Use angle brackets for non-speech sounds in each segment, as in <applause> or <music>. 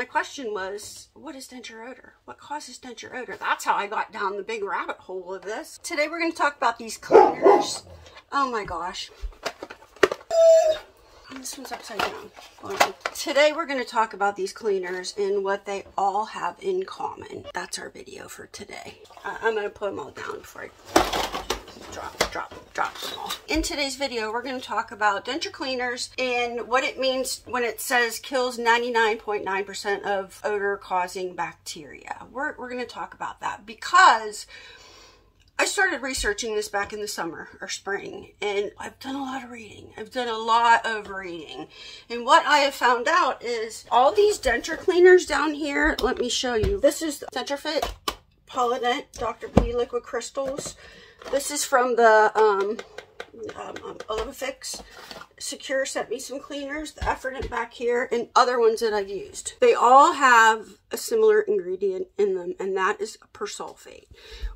My question was, what is denture odor? What causes denture odor? That's how I got down the big rabbit hole of this. Today we're going to talk about these cleaners. Oh my gosh. This one's upside down. Today we're going to talk about these cleaners and what they all have in common. That's our video for today. Uh, I'm going to put them all down before I drop, drop, drop them all. In today's video, we're going to talk about denture cleaners and what it means when it says kills 99.9% .9 of odor-causing bacteria. We're, we're going to talk about that because I started researching this back in the summer or spring, and I've done a lot of reading. I've done a lot of reading. And what I have found out is all these denture cleaners down here, let me show you. This is DentureFit Polident Dr. B Liquid Crystals. This is from the um, um, um. Secure sent me some cleaners, the Efferdent back here, and other ones that I've used. They all have a similar ingredient in them, and that is persulfate.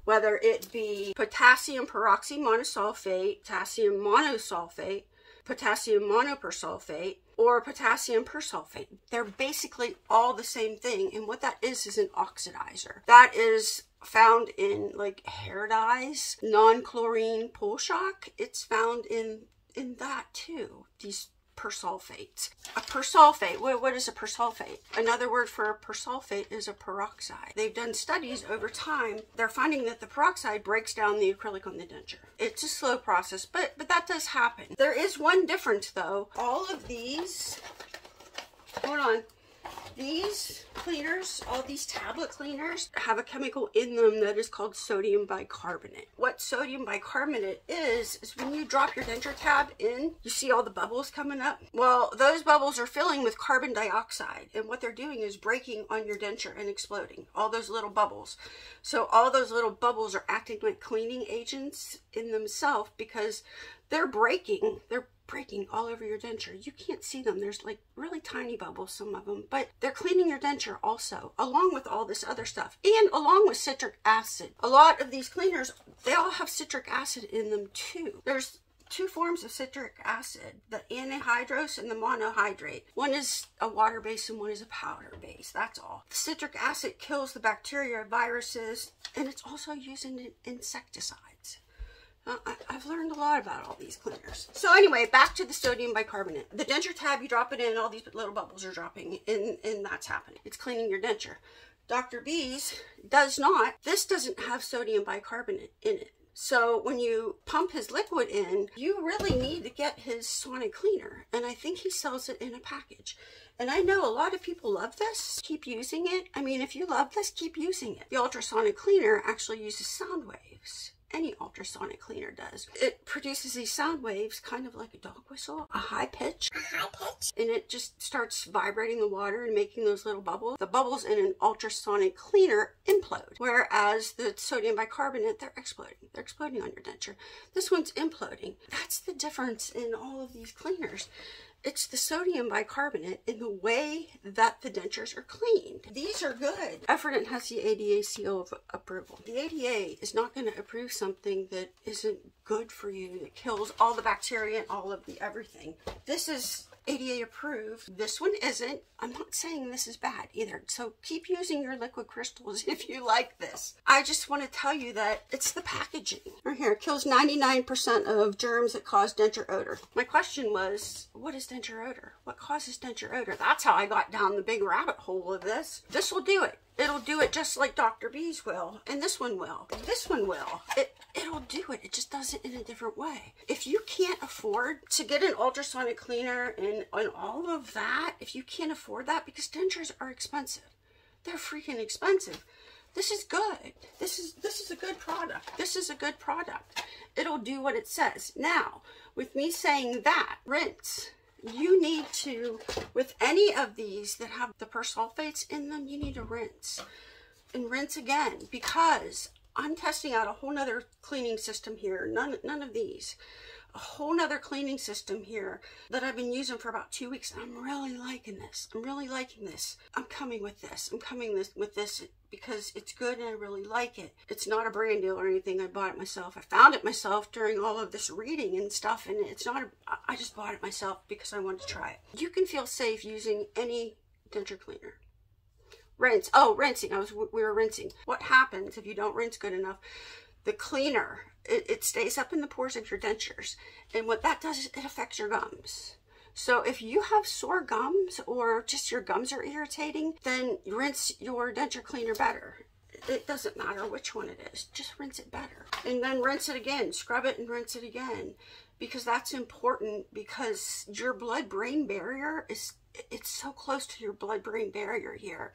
Whether it be potassium peroxymonosulfate, potassium monosulfate, potassium monopersulfate, or potassium persulfate. They're basically all the same thing, and what that is is an oxidizer. That is found in like hair dyes, non-chlorine pool shock. It's found in in that too. These persulfates. A persulfate, what, what is a persulfate? Another word for a persulfate is a peroxide. They've done studies over time. They're finding that the peroxide breaks down the acrylic on the denture. It's a slow process, but, but that does happen. There is one difference though. All of these, hold on, these cleaners, all these tablet cleaners, have a chemical in them that is called sodium bicarbonate. What sodium bicarbonate is, is when you drop your denture tab in, you see all the bubbles coming up? Well, those bubbles are filling with carbon dioxide, and what they're doing is breaking on your denture and exploding, all those little bubbles. So all those little bubbles are acting like cleaning agents in themselves because they're breaking, they're breaking all over your denture. You can't see them. There's like really tiny bubbles, some of them, but they're cleaning your denture also, along with all this other stuff, and along with citric acid. A lot of these cleaners, they all have citric acid in them too. There's two forms of citric acid, the anhydrous and the monohydrate. One is a water base and one is a powder base. That's all. The citric acid kills the bacteria, viruses, and it's also used in insecticides. Uh, I, have learned a lot about all these cleaners. So anyway, back to the sodium bicarbonate. The denture tab, you drop it in, all these little bubbles are dropping, and, and that's happening. It's cleaning your denture. Dr. B's does not. This doesn't have sodium bicarbonate in it. So when you pump his liquid in, you really need to get his sonic cleaner. And I think he sells it in a package. And I know a lot of people love this, keep using it. I mean, if you love this, keep using it. The ultrasonic cleaner actually uses sound waves any ultrasonic cleaner does. It produces these sound waves, kind of like a dog whistle, a high pitch. A high pitch. And it just starts vibrating the water and making those little bubbles. The bubbles in an ultrasonic cleaner implode, whereas the sodium bicarbonate, they're exploding. They're exploding on your denture. This one's imploding. That's the difference in all of these cleaners. It's the sodium bicarbonate in the way that the dentures are cleaned. These are good. Efferdent has the ADA seal of approval. The ADA is not going to approve something that isn't good for you, that kills all the bacteria and all of the everything. This is ADA approved. This one isn't. I'm not saying this is bad either. So keep using your liquid crystals <laughs> if you like this. I just want to tell you that it's the packaging. Right here, kills 99% of germs that cause denture odor. My question was, what is denture odor? What causes denture odor? That's how I got down the big rabbit hole of this. This will do it. It'll do it just like Dr. B's will, and this one will. This one will. It, it'll do it. It just does it in a different way. If you can't afford to get an ultrasonic cleaner and, and all of that, if you can't afford that, because dentures are expensive. They're freaking expensive. This is good. This is this is a good product. This is a good product. It'll do what it says. Now, with me saying that, rinse you need to, with any of these that have the persulfates in them, you need to rinse and rinse again because I'm testing out a whole nother cleaning system here. None, none of these. A whole nother cleaning system here that I've been using for about two weeks. I'm really liking this. I'm really liking this. I'm coming with this. I'm coming this with this because it's good and I really like it. It's not a brand deal or anything. I bought it myself. I found it myself during all of this reading and stuff and it's not, a, I just bought it myself because I wanted to try it. You can feel safe using any denture cleaner. rinse. Oh, rinsing. I was we were rinsing. What happens if you don't rinse good enough? The cleaner it, it stays up in the pores of your dentures, and what that does is it affects your gums. So if you have sore gums or just your gums are irritating, then rinse your denture cleaner better. It doesn't matter which one it is, just rinse it better. And then rinse it again, scrub it and rinse it again because that's important because your blood-brain barrier is it's so close to your blood-brain barrier here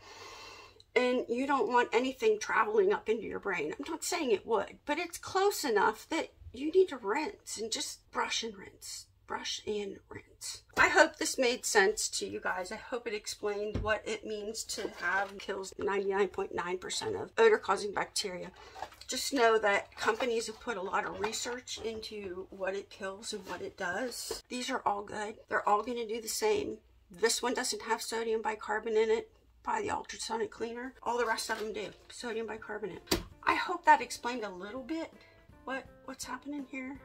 and you don't want anything traveling up into your brain. I'm not saying it would, but it's close enough that you need to rinse and just brush and rinse brush and rinse. I hope this made sense to you guys. I hope it explained what it means to have kills 99.9% .9 of odor causing bacteria. Just know that companies have put a lot of research into what it kills and what it does. These are all good. They're all going to do the same. This one doesn't have sodium bicarbonate in it by the ultrasonic cleaner. All the rest of them do. Sodium bicarbonate. I hope that explained a little bit what what's happening here.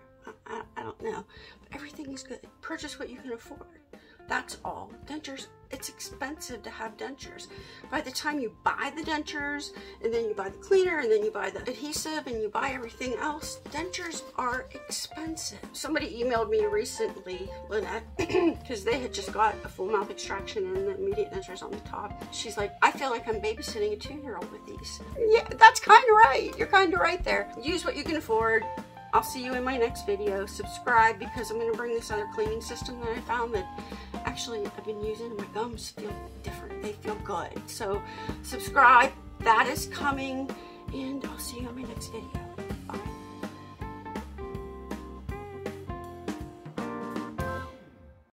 I, I, don't know. But everything is good. Purchase what you can afford. That's all. Dentures, it's expensive to have dentures. By the time you buy the dentures, and then you buy the cleaner, and then you buy the adhesive, and you buy everything else, dentures are expensive. Somebody emailed me recently, Lynette, <clears throat> because they had just got a full mouth extraction and the immediate dentures on the top. She's like, I feel like I'm babysitting a two-year-old with these. Yeah, that's kind of right. You're kind of right there. Use what you can afford. I'll see you in my next video. Subscribe because I'm going to bring this other cleaning system that I found that actually I've been using my gums feel different. They feel good. So subscribe. That is coming and I'll see you in my next video.